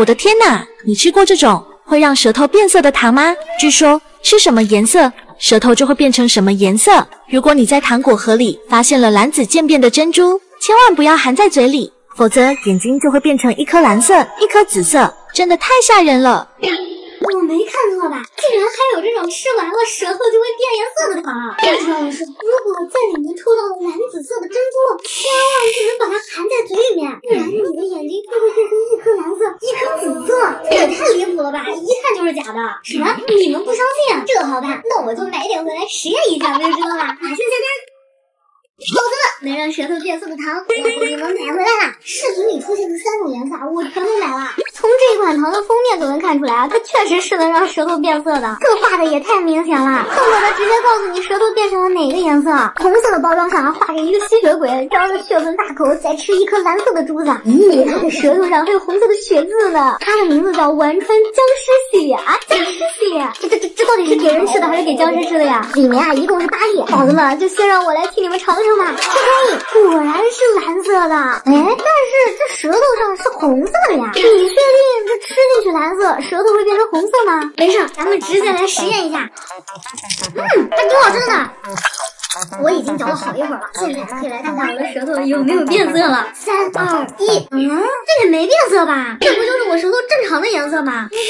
我的天呐！你吃过这种会让舌头变色的糖吗？据说吃什么颜色，舌头就会变成什么颜色。如果你在糖果盒里发现了蓝紫渐变的珍珠，千万不要含在嘴里，否则眼睛就会变成一颗蓝色，一颗紫色，真的太吓人了。我没看错吧？竟然还有这种吃完了舌头就会变颜色的糖！最重要的是，如果在里面抽到了蓝紫色的珍珠，千万不能把它含在嘴里面，不然你的眼睛就会变成一颗蓝色，一颗紫色，这也太离谱了吧！一看就是假的。什么？你们不相信？这个好办，那我就买点回来实验一下，不就知道了？马上下单。宝子们，能让舌头变色的糖，我给你们买回来了。视频里出现的三种颜色，我全都买了。从这一款糖的封面就能看出来啊，它确实是能让舌头变色的。这画的也太明显了，恨不得直接告诉你舌头变成了哪个颜色。红色的包装上画着一个吸血鬼，张着血盆大口在吃一颗蓝色的珠子。咦，它的舌头上还有红色的血渍呢。它的名字叫丸川僵尸血啊，僵尸血。这这这这到底是给人吃的还是给僵尸吃的呀？里面啊一共是八粒。宝子们，就先让我来替你们尝尝。吧，嘿，果然是蓝色的，哎，但是这舌头上是红色的呀，你确定这吃进去蓝色，舌头会变成红色吗？没事，咱们直接来实验一下。嗯，还挺好吃的。我已经嚼了好一会儿了，现在可以来看看我的舌头有没有变色了。三二一，嗯，这也没变色吧？这不就是我舌头正常的颜色吗？不过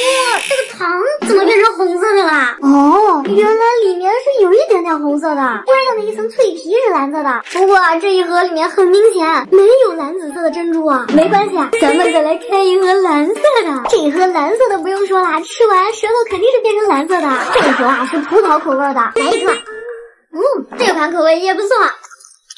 这个糖怎么变成红色的啦？哦，原来里面是有一点点红色的，外面的一层脆皮是蓝色的。不过啊，这一盒里面很明显没有蓝紫色的珍珠啊。没关系啊，咱们再来开一盒蓝色的。这一盒蓝色的不用说了，吃完舌头肯定是变成蓝色的。这一盒啊是葡萄口味的，来一颗。嗯，这款口味也不错。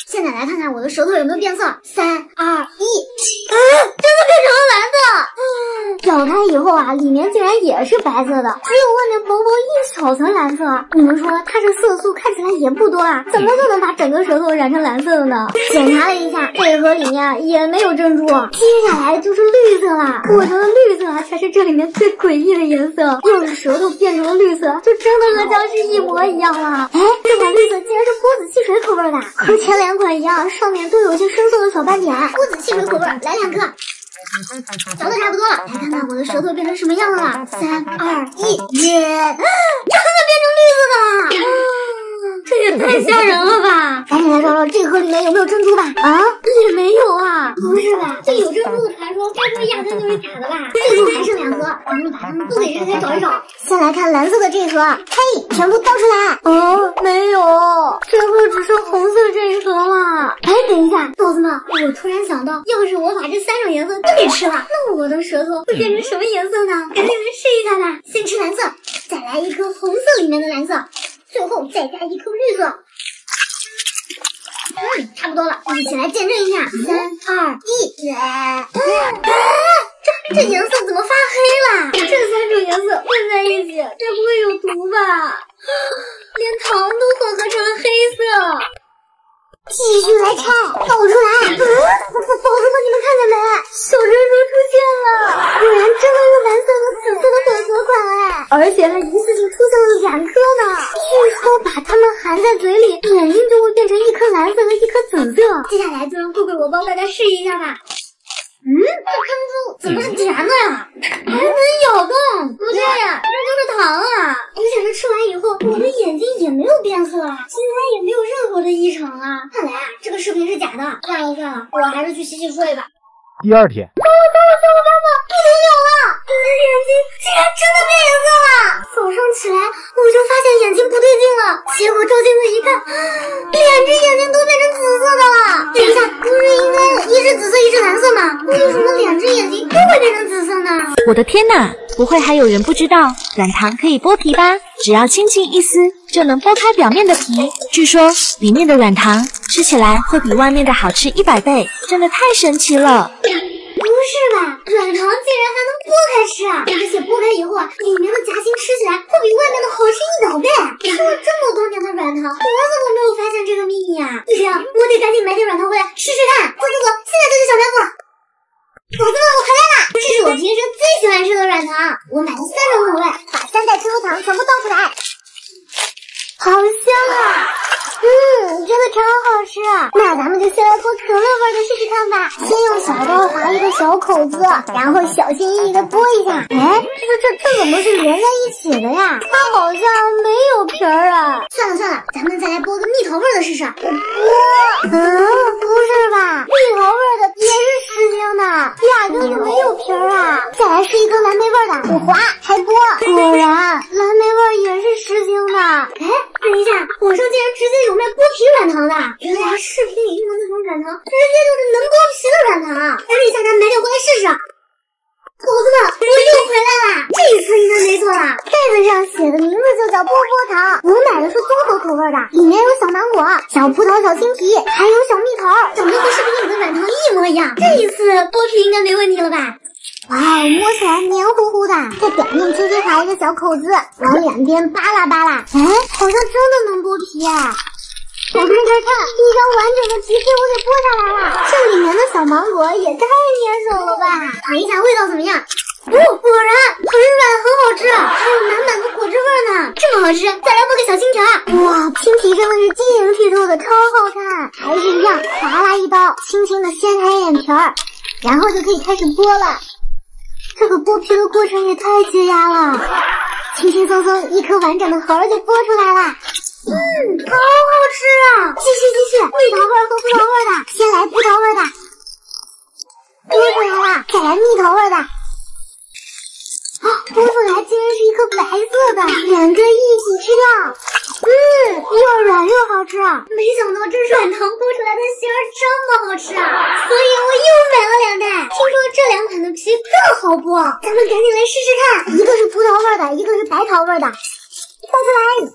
现在来看看我的舌头有没有变色。三二一，啊，真的变成了蓝色。嗯，咬开以后啊，里面竟然也是白色的，只有外面薄薄一小层蓝色。你们说它这色素看起来也不多啊，怎么就能把整个舌头染成蓝色的呢？检查了一下，这盒里面也没有珍珠。接下来就是绿色了，我觉得绿色才是这里面最诡异的颜色。要是舌头变成了绿色，就真的和僵尸一模一样了。哎，这款绿色竟然是波子汽水口味的，和前两款。一样，上面都有些深色的小斑点。波子汽水口味，来两颗。嚼的差不多了，来看看我的舌头变成什么样了。三二一，耶！真的变成绿色的了。这也太吓人了吧！赶紧来找找这盒里面有没有珍珠吧。啊，也没有啊。不是吧？这有珍珠的传说，该不会压根就是假的吧？最后还剩两盒，咱们把它们都给拆开找一找。先来看蓝色的这盒，嘿，全部倒出来。哦，没有，最后只剩红色这一盒了。哎，等一下，宝子们，我突然想到，要是我把这三种颜色都给吃了，那我的舌头会变成什么颜色呢？赶紧来试一下吧。先吃蓝色，再来一颗红色里面的蓝色。最后再加一颗绿色，嗯，差不多了，一起来见证一下，三二一，啊，这这颜色怎么发黑了？这三种颜色混在一起，该不会有毒吧？连糖都混合成了黑色。继续来拆，倒出来。嗯，宝子们，你们看见没？小珍珠出现了，果然真的是蓝色和紫色的混合款哎，而且还一次性出现了两颗呢。据说把它们含在嘴里，眼睛就会变成一颗蓝色和一颗紫色。接下来就让贵贵我帮大家试一下吧。嗯，这珍珠怎么是甜的呀？还能咬动？不对呀，这就是糖啊！而且这吃完以后，我的眼睛也没有变色，现在也没有任何的异常啊！看来啊，这个视频是假的。算了算了，我还是去洗洗睡吧。第二天，哦，小伙伴们，不得了了！我的眼睛竟然真的变颜色了！早上起来我就发现眼睛不对劲了，结果照镜子一看，两只眼睛都变成紫色的了。等一下，不是应该一只紫色一只蓝？为什么两只眼睛都会变成紫色呢？我的天哪！不会还有人不知道软糖可以剥皮吧？只要轻轻一撕就能剥开表面的皮。据说里面的软糖吃起来会比外面的好吃一百倍，真的太神奇了。不是吧？软糖竟然还能剥开吃啊！而且剥开以后啊，里面的夹心吃起来会比外面的好吃一百倍。吃了这么多年的软糖，我怎么没有发现这个秘密啊？不行，我得赶紧买点软糖回来试试看。走走走，现在就去小卖部。宝子们，我回来了！这是我平时最喜欢吃的软我买了三种口味，把三袋可口糖全部倒出来，好香啊！嗯，真的超好吃。那咱们就先来剥可乐味的试试看吧。先用小刀划一个小口子，然后小心翼翼的剥一下。哎，这这这怎么是连在一起的呀？它好像没有皮儿啊。算了算了，咱们再来剥个蜜桃味的试试。剥，嗯，不是吧？蜜桃味的也是实心的，压根就没有皮儿啊。再来试一颗蓝莓味的，我划还剥，果然蓝莓味也是实心的。哎，等一下，网上竟然直接有卖剥皮软糖的！原来视频里用的那种软糖，直接就是能剥皮的软糖。赶紧下，单买点过来试试。宝子们，我又回来啦！这次应该没错啦，袋子上写的名字就叫波波糖。我买的是综合口味的，里面有小芒果、小葡萄、小青提，还有小蜜桃，长得和视频里的软糖一模一样。这一次剥皮应该没问题了吧？哇，摸起来黏糊糊的，在表面轻轻划一个小口子，往两边扒拉扒拉，哎，好像真的能剥皮啊！打开这看，一张完整的皮被我给剥下来了。这里面的小芒果也太粘手了吧！尝一下味道怎么样？哦，果然很软，很好吃，还有满满的果汁味呢。这么好吃，再来剥个小青条。哇，青皮真的是晶莹剔透的，超好看。还是一样，划拉一刀，轻轻的掀开眼皮儿，然后就可以开始剥了。这个剥皮的过程也太解压了，轻轻松松，一颗完整的核就剥出来了。嗯，好好吃啊！继续继续，蜜桃味和葡萄味的，先来葡萄味的，剥出来了，再来蜜桃味的。啊，剥出来竟然是一颗白色的，两个一起吃掉。嗯，又软又好吃啊。没想到这软糖剥出来的馅儿这么好吃啊！所以我又买了两袋。听说这两款的皮更好剥，咱们赶紧来试试看。一个是葡萄味的，一个是白桃味的。剥出来。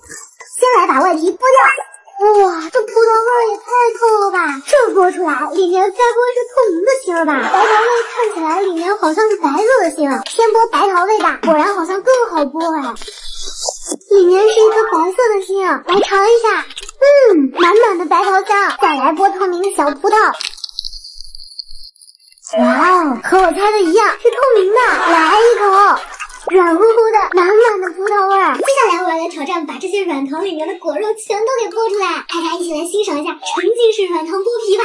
先来把外皮剥掉，哇，这葡萄味也太透了吧！这剥出来，里面该不会是透明的芯儿吧？白桃味看起来里面好像是白色的芯儿，先剥白桃味吧，果然好像更好剥哎！里面是一颗白色的芯儿，来尝一下，嗯，满满的白桃香。再来剥透明的小葡萄，哇哦，和我猜的一样，是透明的，来一口。软乎乎的，满满的葡萄味儿。接下来我要来挑战，把这些软糖里面的果肉全都给剥出来。大家一起来欣赏一下沉浸式软糖剥皮吧。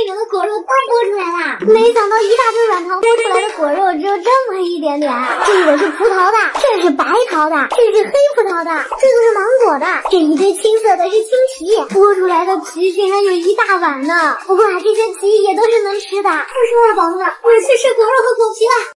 这里的果肉都剥出来了。没想到一大堆软糖剥出来的果肉只有这么一点点。这个是葡萄的，这是白桃的，这是黑葡萄的，这个是芒果的，这一堆青色的是青皮。剥出来的皮竟然有一大碗呢！哇，这些皮也都是能吃的。不说了，宝子，我去吃果肉和果皮了。